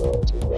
world.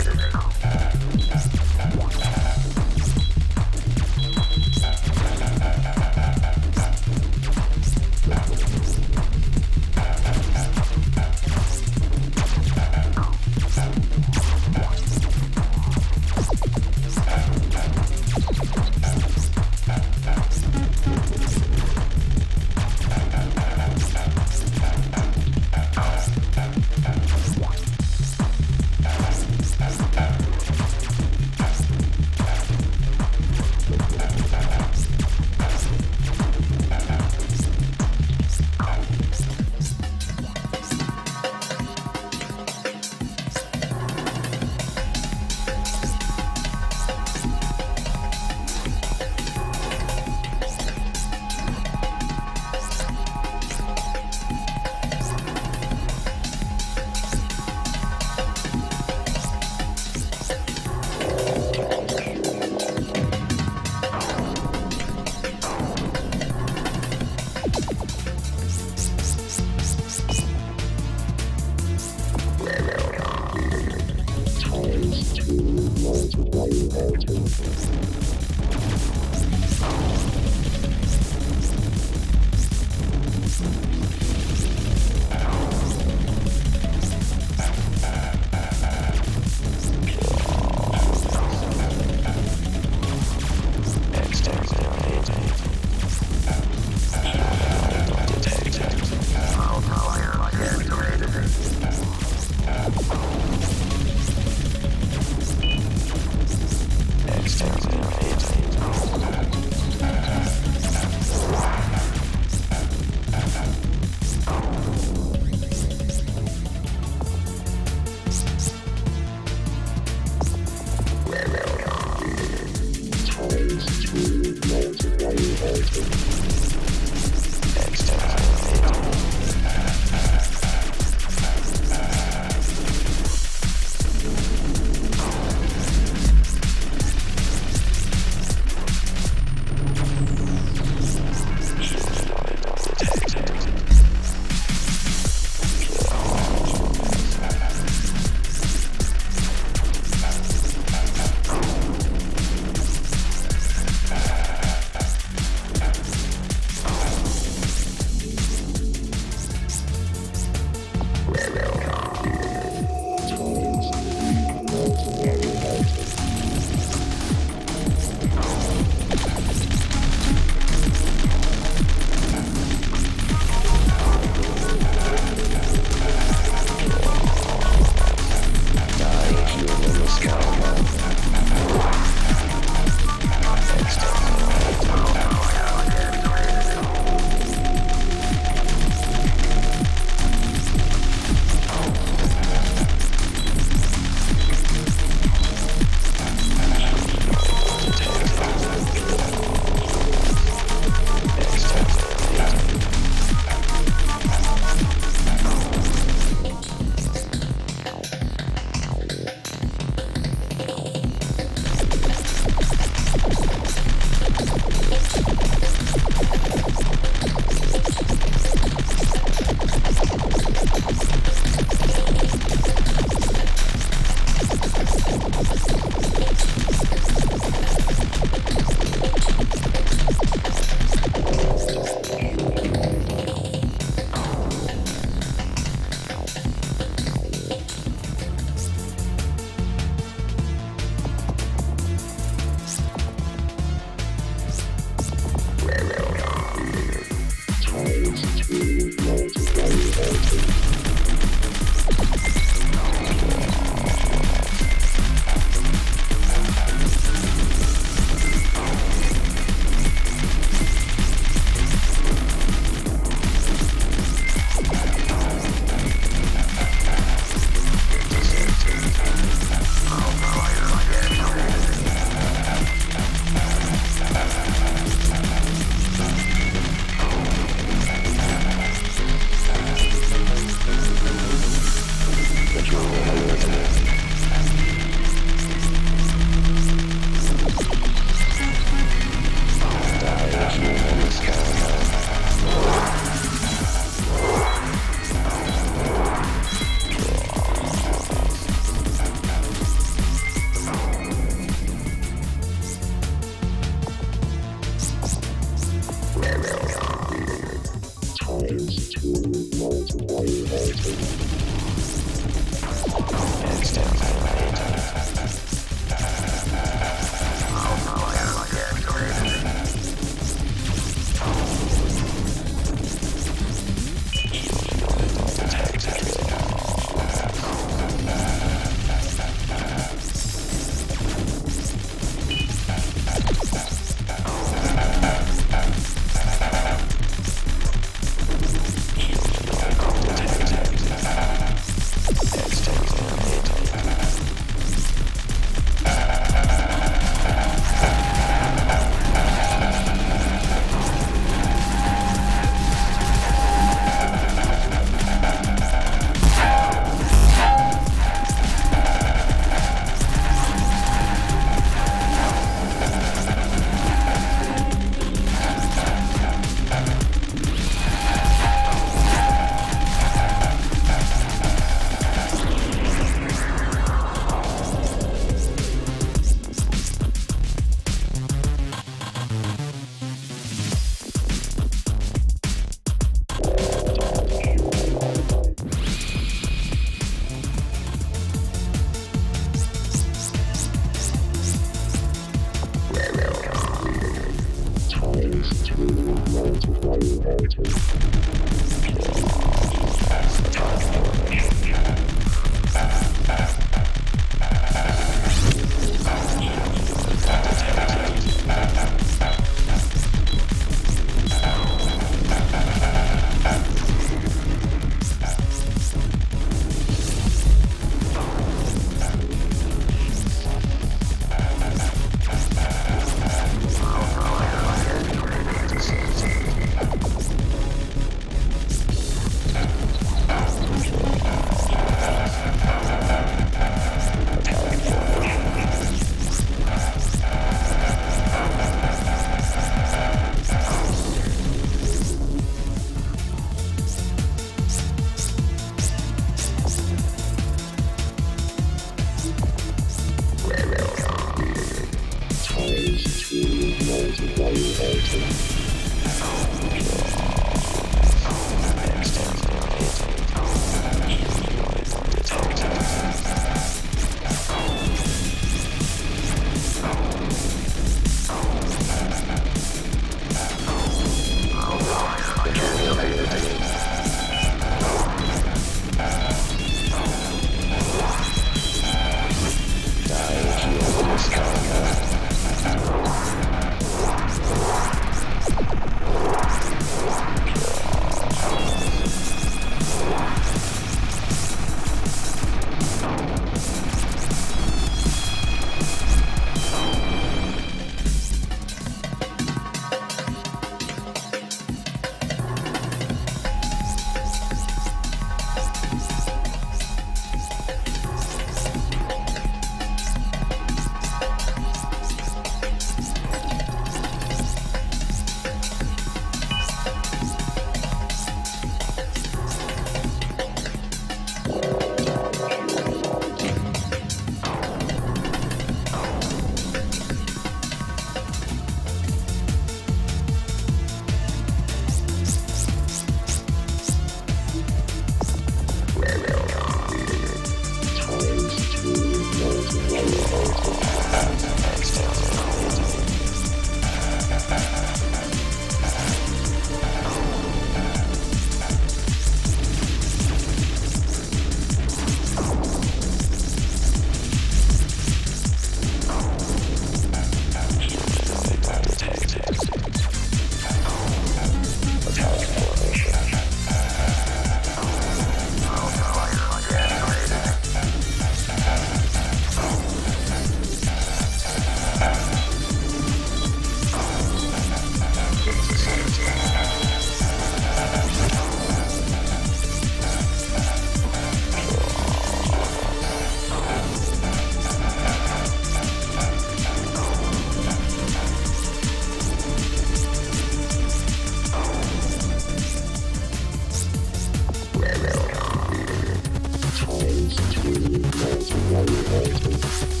Thank you.